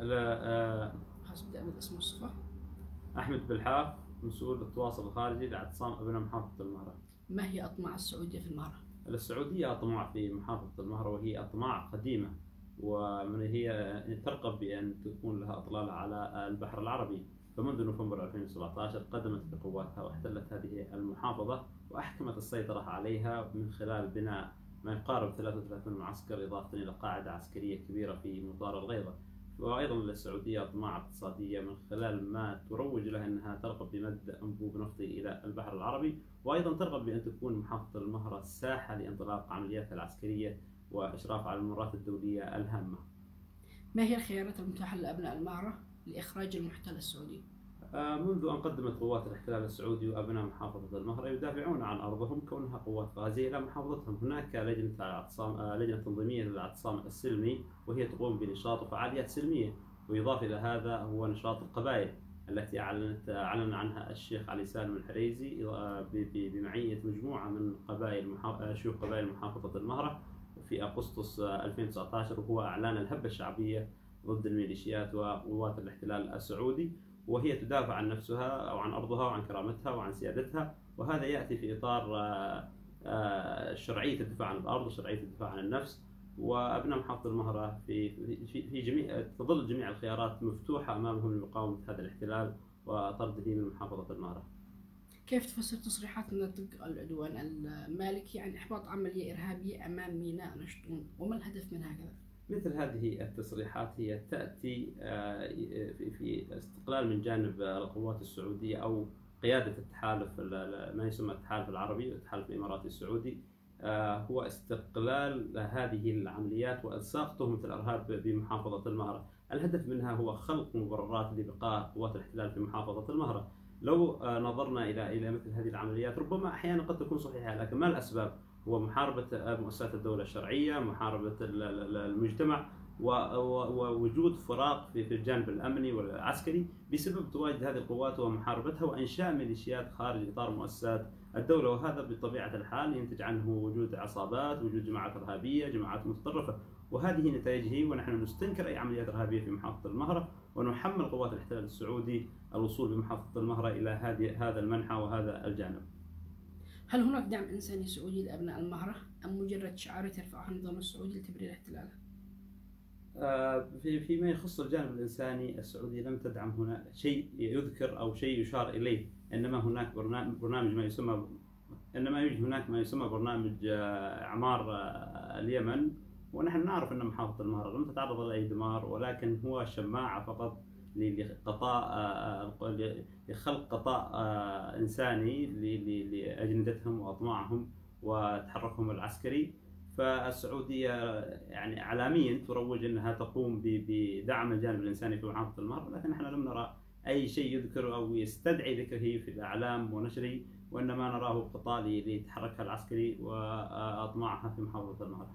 لا، آه، خلاص ابدأ بالاسم والصفة أحمد بالحاف مسؤول التواصل الخارجي لاعتصام أبناء محافظة المهرة. ما هي أطماع السعودية في المهرة؟ السعودية أطماع في محافظة المهرة وهي أطماع قديمة ومن هي ترغب بأن تكون لها إطلالة على البحر العربي فمنذ نوفمبر 2017 قدمت بقواتها واحتلت هذه المحافظة وأحكمت السيطرة عليها من خلال بناء ما يقارب 33 معسكر إضافة إلى قاعدة عسكرية كبيرة في مطار الغيضة وأيضا للسعودية أطماع اقتصادية من خلال ما تروج له أنها ترغب بمد أنبوب نفطي إلى البحر العربي وأيضا ترغب بأن تكون محافظة المهرة ساحة لانطلاق عملياتها العسكرية وإشراف على المرات الدولية الهامة ما هي الخيارات المتاحة لأبناء المهرة لإخراج المحتل السعودي؟ آه، منذ أن قدمت قوات الاحتلال السعودي وأبناء محافظة المهرة يدافعون عن أرضهم كونها قوات غازية. إلى محافظتهم هناك لجنة آه، لجنة تنظيمية للأعتصام السلمي وهي تقوم بنشاط وفعاليات سلمية. ويضاف إلى هذا هو نشاط القبائل التي أعلنت أعلن عنها الشيخ علي سالم الحريزي آه، بمعية مجموعة من قبائل آه، شيوخ قبائل محافظة المهرة في أغسطس آه، 2019 وهو إعلان الهبة الشعبية ضد الميليشيات وقوات الاحتلال السعودي. وهي تدافع عن نفسها أو عن أرضها وعن كرامتها وعن سيادتها وهذا يأتي في إطار آه، آه، شرعية الدفاع عن الأرض وشرعية الدفاع عن النفس وأبناء محافظة المهرة في في في جميع تظل جميع الخيارات مفتوحة أمامهم لمقاومة هذا الاحتلال وطرده من محافظة المهرة. كيف تفسر تصريحات ناطق العدوان المالكي عن إحباط عملية إرهابية أمام ميناء نشطون وما الهدف من هكذا؟ مثل هذه التصريحات هي تأتي آه، في- استقلال من جانب القوات السعودية أو قيادة التحالف ال- ال- ما يسمى التحالف العربي والتحالف الإماراتي السعودي آه، هو استقلال هذه العمليات والصاق تهمه الإرهاب بمحافظة المهرة، الهدف منها هو خلق مبررات لبقاء قوات الاحتلال في محافظة المهرة. لو آه، نظرنا إلى إلى مثل هذه العمليات ربما أحيانا قد تكون صحيحة لكن ما الأسباب؟ هو محاربة مؤسسات الدولة الشرعية، محاربة ال- ال- المجتمع ووجود فراغ في الجانب الأمني والعسكري بسبب تواجد هذه القوات ومحاربتها وانشاء ميليشيات خارج إطار مؤسسات الدولة وهذا بطبيعة الحال ينتج عنه وجود عصابات، وجود جماعات إرهابية، جماعات متطرفة، وهذه نتائجه ونحن نستنكر أي عمليات إرهابية في محافظة المهرة ونحمل قوات الاحتلال السعودي الوصول بمحافظة المهرة إلى هذه هذا المنحى وهذا الجانب. هل هناك دعم إنساني سعودي لأبناء المهرة أم مجرد شعارات يرفعها النظام السعودي لتبرير احتلاله؟ آه، في فيما يخص الجانب الإنساني السعوديه لم تدعم هنا شيء يذكر أو شيء يشار إليه إنما هناك برنامج برنامج ما يسمى إنما يوجد هناك ما يسمى برنامج آه، إعمار آه، اليمن ونحن نعرف إن محافظة المهرة لم تتعرض لأي دمار ولكن هو شماعة فقط لقطاع آه، آه، لخلق قطاع آه، إنساني لأجندتهم وأطماعهم وتحركهم العسكري فالسعودية يعني اعلاميا تروج إنها تقوم بدعم الجانب الإنساني في محافظة المهر لكن نحن لم نرى أي شيء يذكر أو يستدعي ذكره في الإعلام ونشره وإنما نراه قطاع لتحركها العسكري وأطماعها في محافظة المهر.